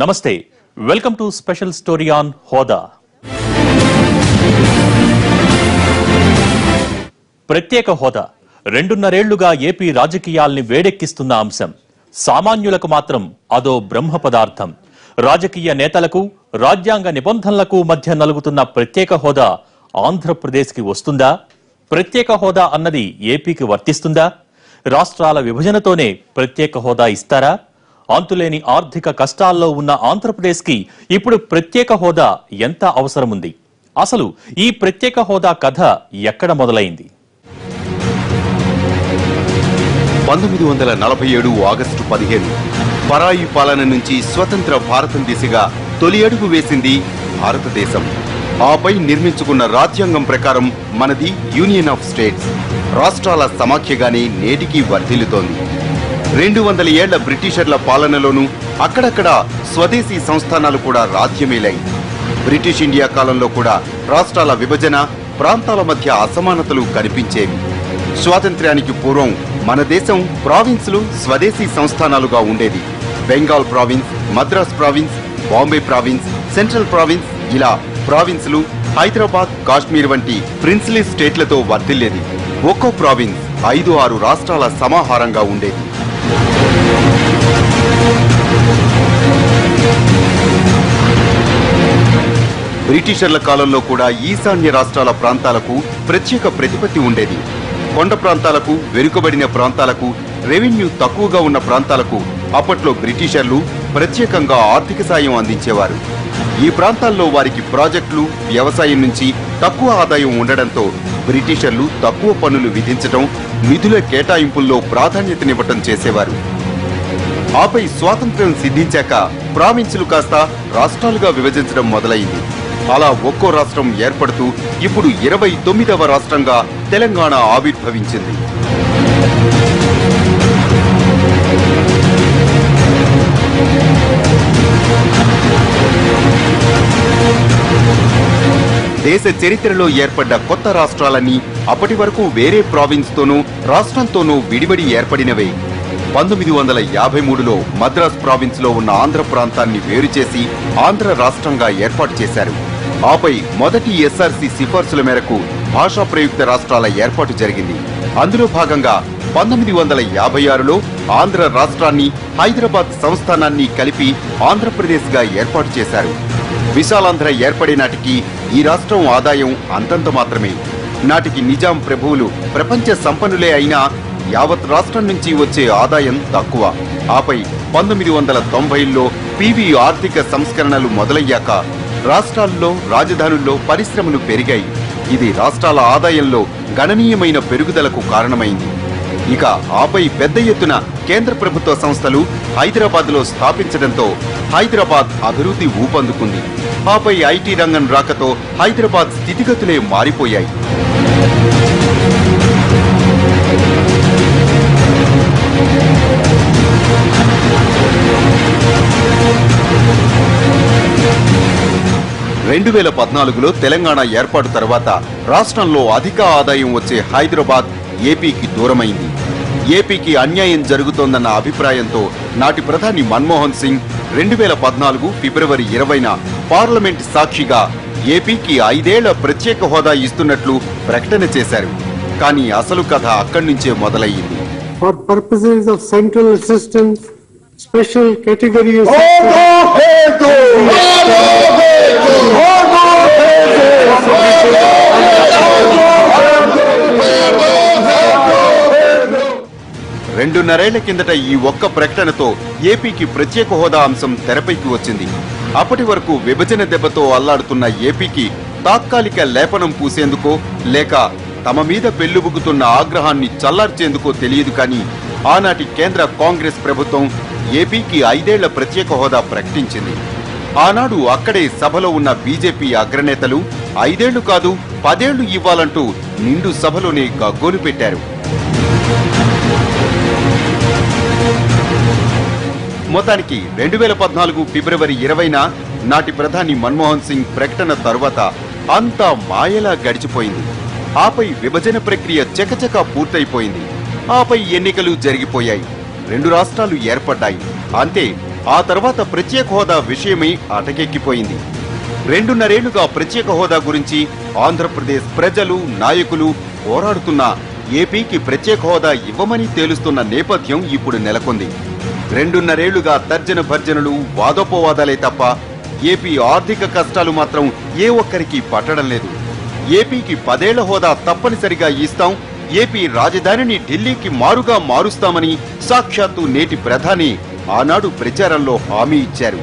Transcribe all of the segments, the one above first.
నమస్తే welcome to special story on హోదా. ప్రత్యేక హోదా రెండున్నరేళ్ళుగా ఏపీ రాజకీయాల్ని వేడెక్కిస్తున్న అంశం. సామాన్యులకు మాత్రం అదో బ్రహ్మ పదార్థం. రాజకీయ నేతలకు రాజ్యాంగ నిబంధనలకు మధ్య నలుగుతున్న ప్రత్యేక హోదా ఆంధ్రప్రదేశ్కి వస్తుందా? ప్రత్యేక హోదా అన్నది ఏపీకి వర్తిస్తుందా? రాష్ట్రాల విభజనతోనే ప్రత్యేక హోదా ఇస్తారా? అంతులేని ఆర్థిక కష్టాల్లో ఉన్న ఆంధ్రప్రదేశ్కి ఇప్పుడు ప్రత్యేక హోదా ఎంత అవసరముంది? అసలు ఈ ప్రత్యేక హోదా కథ ఎక్కడ మొదలైంది? పంతొమ్మిది వందల నలభై ఏడు ఆగస్టు పదిహేను పరాయి పాలన నుంచి స్వతంత్ర భారతం దిశగా తొలి అడుగు వేసింది భారతదేశం. ఆపై నిర్మించుకున్న రాజ్యాంగం ప్రకారం మనది యూనియన్ ఆఫ్ స్టేట్స్. రాష్ట్రాల సమాఖ్యగానే నేటికీ వర్ధిల్లుతోంది. రెండు వందల ఏళ్ళ బ్రిటిషర్ల పాలనలోనూ అక్కడక్కడ స్వదేశీ సంస్థానాలు కూడా రాజ్యమేలాయి. బ్రిటిష్ ఇండియా కాలంలో కూడా రాష్ట్రాల విభజన ప్రాంతాల మధ్య అసమానతలు కనిపించేవి. స్వాతంత్ర్యానికి పూర్వం మన దేశం ప్రావిన్సులు స్వదేశీ సంస్థానాలుగా ఉండేది. Bengal province Madras province Bombay province central province ఇలా ప్రావిన్సులు హైదరాబాద్ కాశ్మీర్ వంటి ప్రిన్స్లీ స్టేట్లతో వర్ధిల్లేది. ఒక్కో ప్రావిన్స్ ఐదు ఆరు రాష్ట్రాల సమాహారంగా ఉండేది. బ్రిటిషర్ల కాలంలో కూడా ఈశాన్య రాష్ట్రాల ప్రాంతాలకు ప్రత్యేక ప్రతిపత్తి ఉండేది. కొండ ప్రాంతాలకు వెనుకబడిన ప్రాంతాలకు రెవెన్యూ తక్కువగా ఉన్న ప్రాంతాలకు అప్పట్లో బ్రిటిషర్లు ప్రత్యేకంగా ఆర్థిక సాయం అందించేవారు. ఈ ప్రాంతాల్లో వారికి ప్రాజెక్టులు వ్యవసాయం నుంచి తక్కువ ఆదాయం ఉండడంతో బ్రిటిషర్లు తక్కువ పన్నులు విధించడం నిధుల కేటాయింపుల్లో ప్రాధాన్యతనివ్వటం చేసేవారు. ఆపై స్వాతంత్ర్యం సిద్ధించాక ప్రావిన్సులు కాస్త రాష్ట్రాలుగా విభజించడం మొదలైంది. అలా ఒక్కో రాష్ట్రం ఏర్పడుతూ ఇప్పుడు ఇరవై తొమ్మిదవ రాష్ట్రంగా తెలంగాణ ఆవిర్భవించింది. దేశ చరిత్రలో ఏర్పడ్డ కొత్త రాష్ట్రాలన్నీ అప్పటి వరకు వేరే ప్రావిన్స్తోనూ రాష్ట్రంతోనూ విడివడి ఏర్పడినవే. పంతొమ్మిది వందల యాభై మూడులో మద్రాస్ ప్రావిన్స్లో ఉన్న ఆంధ్ర ప్రాంతాన్ని వేరు చేసి ఆంధ్ర రాష్ట్రంగా ఏర్పాటు చేశారు. ఆపై మొదటి ఎస్ఆర్సి సిఫార్సుల మేరకు భాషా ప్రయుక్త రాష్ట్రాల ఏర్పాటు జరిగింది. అందులో భాగంగా పంతొమ్మిది వందల యాభై ఆరులో ఆంధ్ర రాష్ట్రాన్ని హైదరాబాద్ సంస్థానాన్ని కలిపి ఆంధ్రప్రదేశ్గా ఏర్పాటు చేశారు. విశాలాంధ్ర ఏర్పడే నాటికి ఈ రాష్ట్రం ఆదాయం అంతంత మాత్రమే. నాటికి నిజాం ప్రభువులు ప్రపంచ సంపన్నులే అయినా యావత్ రాష్ట్రం నుంచి వచ్చే ఆదాయం తక్కువ. ఆపై పంతొమ్మిది వందల తొంభైలో పివి ఆర్థిక సంస్కరణలు మొదలయ్యాక రాష్ట్రాల్లో రాజధానుల్లో పరిశ్రమలు పెరిగాయి. ఇది రాష్ట్రాల ఆదాయంలో గణనీయమైన పెరుగుదలకు కారణమైంది. ఇక ఆపై పెద్ద ఎత్తున కేంద్ర ప్రభుత్వ సంస్థలు హైదరాబాద్లో స్థాపించడంతో హైదరాబాద్ అభివృద్ధి ఊపందుకుంది. ఆపై ఐటీ రంగం రాకతో హైదరాబాద్ స్థితిగతులే మారిపోయాయి. రెండు వేల పద్నాలుగులో తెలంగాణ ఏర్పాటు తర్వాత రాష్ట్రంలో అధిక ఆదాయం వచ్చే హైదరాబాద్ ఏపీకి దూరమైంది. ఏపీకి అన్యాయం జరుగుతోందన్న అభిప్రాయంతో నాటి ప్రధాని మన్మోహన్ సింగ్ రెండు వేల పద్నాలుగు ఫిబ్రవరి ఇరవైన పార్లమెంట్ సాక్షిగా ఏపీకి ఐదేళ్ళ ప్రత్యేక హోదా ఇస్తున్నట్లు ప్రకటన చేశారు. కానీ అసలు కథ అక్కడి నుంచే మొదలయ్యింది. For purposes of central assistance, special category assistance. రెండున్నరేళ్ళ కిందట ఈ ఒక్క ప్రకటనతో ఏపీకి ప్రత్యేక హోదా అంశం తెరపైకి వచ్చింది. అప్పటి వరకు విభజన దెబ్బతో అల్లాడుతున్న ఏపీకి తాత్కాలిక లేపనం పూసేందుకో లేక తమ మీద పెళ్ళుబుకుతున్న ఆగ్రహాన్ని చల్లార్చేందుకో తెలియదు కానీ ఆనాటి కేంద్ర కాంగ్రెస్ ప్రభుత్వం ఏపీకి ఐదేళ్ళ ప్రత్యేక హోదా ప్రకటించింది. ఆనాడు అక్కడే సభలో ఉన్న బీజేపీ అగ్రనేతలు ఐదేళ్ళు కాదు పదేళ్ళు ఇవ్వాలంటూ నిండు సభలోనే గగ్గోలు పెట్టారు. మొత్తానికి రెండు వేల పద్నాలుగు ఫిబ్రవరి ఇరవైన నాటి ప్రధాని మన్మోహన్ సింగ్ ప్రకటన తరువాత అంతా మాయలా గడిచిపోయింది. ఆపై విభజన ప్రక్రియ చకచక పూర్తయిపోయింది. ఆపై ఎన్నికలు జరిగిపోయాయి. రెండు రాష్ట్రాలు ఏర్పడ్డాయి. అంతే ఆ తర్వాత ప్రత్యేక హోదా విషయమై అటకెక్కిపోయింది. రెండున్నరేళ్ళుగా ప్రత్యేక హోదా గురించి ఆంధ్రప్రదేశ్ ప్రజలు నాయకులు పోరాడుతున్నా ఏపీకి ప్రత్యేక హోదా ఇవ్వమని తేలుస్తున్న నేపథ్యం ఇప్పుడు నెలకొంది. రెండున్నరేళ్ళుగా తర్జన భర్జనలు వాదోపవాదాలే తప్ప ఏపీ ఆర్థిక కష్టాలు మాత్రం ఏ ఒక్కరికి పట్టడం లేదు. ఏపీకి పదేళ్ళ హోదా తప్పనిసరిగా ఇస్తాం ఏపీ రాజధానిని ఢిల్లీకి మారుగా మారుస్తామని సాక్షాత్తు నేటి ప్రధాని ఆనాడు ప్రచారంలో హామీ ఇచ్చారు.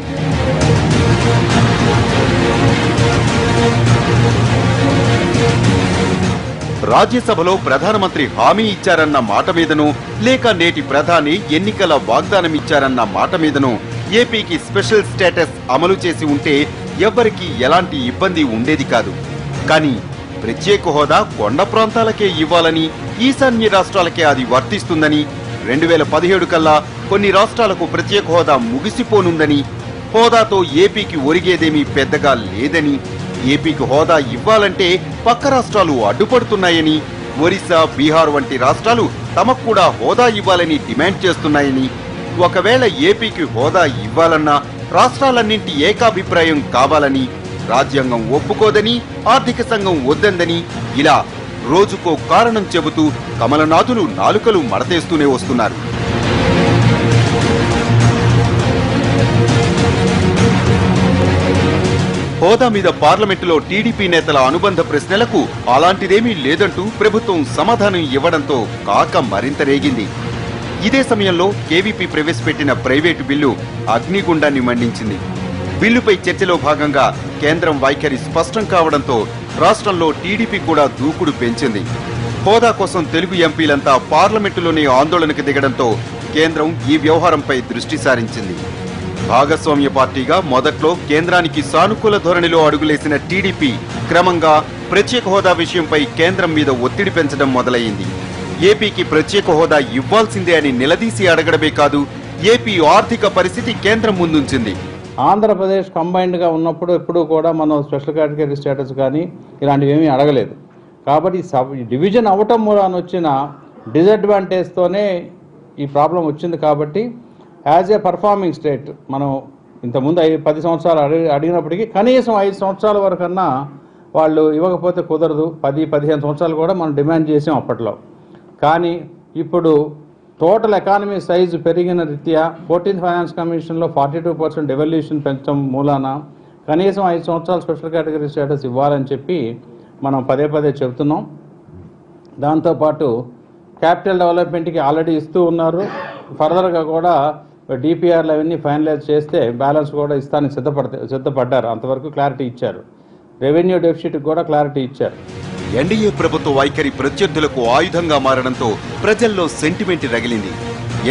రాజ్యసభలో ప్రధానమంత్రి హామీ ఇచ్చారన్న మాట మీదను లేక నేటి ప్రధాని ఎన్నికల వాగ్దానం ఇచ్చారన్న మాట మీదను ఏపీకి స్పెషల్ స్టేటస్ అమలు చేసి ఉంటే ఎవ్వరికీ ఎలాంటి ఇబ్బంది ఉండేది కాదు. కానీ ప్రత్యేక హోదా కొండ ప్రాంతాలకే ఇవ్వాలని ఈశాన్య రాష్ట్రాలకే అది వర్తిస్తుందని రెండు వేల పదిహేడు కల్లా కొన్ని రాష్ట్రాలకు ప్రత్యేక హోదా ముగిసిపోనుందని హోదాతో ఏపీకి ఒరిగేదేమీ పెద్దగా లేదని ఏపీకి హోదా ఇవ్వాలంటే పక్క రాష్ట్రాలు అడ్డుపడుతున్నాయని ఒరిస్సా బీహార్ వంటి రాష్ట్రాలు తమకు కూడా హోదా ఇవ్వాలని డిమాండ్ చేస్తున్నాయని ఒకవేళ ఏపీకి హోదా ఇవ్వాలన్నా రాష్ట్రాలన్నింటి ఏకాభిప్రాయం కావాలని రాజ్యాంగం ఒప్పుకోదని ఆర్థిక సంఘం వద్దందని ఇలా రోజుకో కారణం చెబుతూ కమలనాథులు నాలుకలు మడతేస్తూనే వస్తున్నారు. హోదా మీద పార్లమెంటులో టీడీపీ నేతల అనుబంధ ప్రశ్నలకు అలాంటిదేమీ లేదంటూ ప్రభుత్వం సమాధానం ఇవ్వడంతో కాక మరింత రేగింది. ఇదే సమయంలో కేవీపీ ప్రవేశపెట్టిన ప్రైవేటు బిల్లు అగ్నిగుండాన్ని మండించింది. బిల్లుపై చర్చలో భాగంగా కేంద్రం వైఖరి స్పష్టం కావడంతో రాష్ట్రంలో టీడీపీ కూడా దూకుడు పెంచింది. హోదా కోసం తెలుగు ఎంపీలంతా పార్లమెంటులోనే ఆందోళనకు దిగడంతో కేంద్రం ఈ వ్యవహారంపై దృష్టి సారించింది. భాగస్వామ్య పార్టీగా మొదట్లో కేంద్రానికి సానుకూల ధోరణిలో అడుగులేసిన టీడీపీ క్రమంగా ప్రత్యేక హోదా విషయంపై కేంద్రం మీద ఒత్తిడి పెంచడం మొదలైంది ఏపీకి ప్రత్యేక హోదా ఇవ్వాల్సిందే అని నిలదీసి అడగడమే కాదు ఏపీ ఆర్థిక పరిస్థితి కేంద్రం ముందుంచింది. ఆంధ్రప్రదేశ్ కంబైన్డ్గా ఉన్నప్పుడు ఎప్పుడూ కూడా మనం స్పెషల్ కేటగిరీ స్టేటస్ కానీ ఇలాంటివి ఏమీ అడగలేదు. కాబట్టి సబ్ డివిజన్ అవ్వటం మూలాన వచ్చిన డిసడ్వాంటేజ్తోనే ఈ ప్రాబ్లం వచ్చింది కాబట్టి యాజ్ ఏ పర్ఫార్మింగ్ స్టేట్ మనం ఇంతకుముందు ఐదు పది సంవత్సరాలు అడిగి అడిగినప్పటికీ కనీసం ఐదు సంవత్సరాల వరకన్నా వాళ్ళు ఇవ్వకపోతే కుదరదు. పది పదిహేను సంవత్సరాలు కూడా మనం డిమాండ్ చేసాం అప్పట్లో. కానీ ఇప్పుడు టోటల్ ఎకానమీ సైజు పెరిగిన రీత్యా ఫోర్టీన్త్ ఫైనాన్స్ కమిషన్లో ఫార్టీ టూ పర్సెంట్ డెవల్యూషన్ పెంచడం మూలాన కనీసం ఐదు సంవత్సరాలు స్పెషల్ కేటగిరీ స్టేటస్ ఇవ్వాలని చెప్పి మనం పదే పదే చెబుతున్నాం. దాంతోపాటు క్యాపిటల్ డెవలప్మెంట్కి ఆల్రెడీ ఇస్తూ ఉన్నారు. ఫర్దర్గా కూడా డిపిఆర్లు అవన్నీ ఫైనలైజ్ చేస్తే బ్యాలెన్స్ కూడా ఇస్తానికి సిద్ధపడతా సిద్ధపడ్డారు. అంతవరకు క్లారిటీ ఇచ్చారు. రెవెన్యూ డెఫిసిట్కి కూడా క్లారిటీ ఇచ్చారు. ఎన్డీఏ ప్రభుత్వ వైఖరి ప్రత్యర్థులకు ఆయుధంగా మారడంతో ప్రజల్లో సెంటిమెంట్ రగిలింది.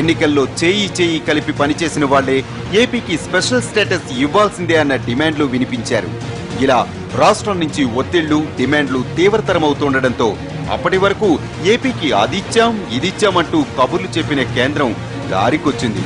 ఎన్నికల్లో చేయి చేయి కలిపి పనిచేసిన వాళ్ళే ఏపీకి స్పెషల్ స్టేటస్ ఇవ్వాల్సిందే అన్న డిమాండ్లు వినిపించారు. ఇలా రాష్ట్రం నుంచి ఒత్తిళ్ళు డిమాండ్లు తీవ్రతరమవుతుండటంతో అప్పటి వరకు ఏపీకి అదిచ్చాం ఇదిచ్చామంటూ కబుర్లు చెప్పిన కేంద్రం దారికొచ్చింది.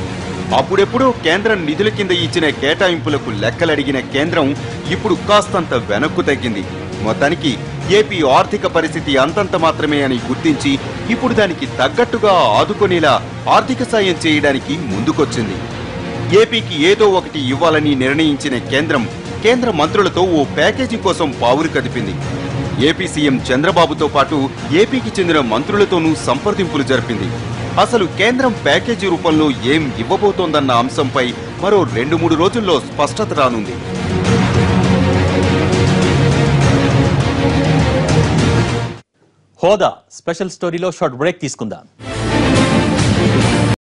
అప్పుడెప్పుడో కేంద్రం నిధుల కింద ఇచ్చిన కేటాయింపులకు లెక్కలడిగిన కేంద్రం ఇప్పుడు కాస్తంత వెనక్కు తగ్గింది. మొత్తానికి ఏపీ ఆర్థిక పరిస్థితి అంతంత మాత్రమే అని గుర్తించి ఇప్పుడు దానికి తగ్గట్టుగా ఆదుకునేలా ఆర్థిక సాయం చేయడానికి ముందుకొచ్చింది. ఏపీకి ఏదో ఒకటి ఇవ్వాలని నిర్ణయించిన కేంద్రం కేంద్ర మంత్రులతో ఓ ప్యాకేజీ కోసం పావులు కదిపింది. ఏపీ సీఎం చంద్రబాబుతో పాటు ఏపీకి చెందిన మంత్రులతోనూ సంప్రదింపులు జరిపింది. అసలు కేంద్రం ప్యాకేజీ రూపంలో ఏం ఇవ్వబోతోందన్న అంశంపై మరో రెండు మూడు రోజుల్లో స్పష్టత రానుంది. హోదా స్పెషల్ స్టోరీలో షార్ట్ బ్రేక్ తీసుకుందాం.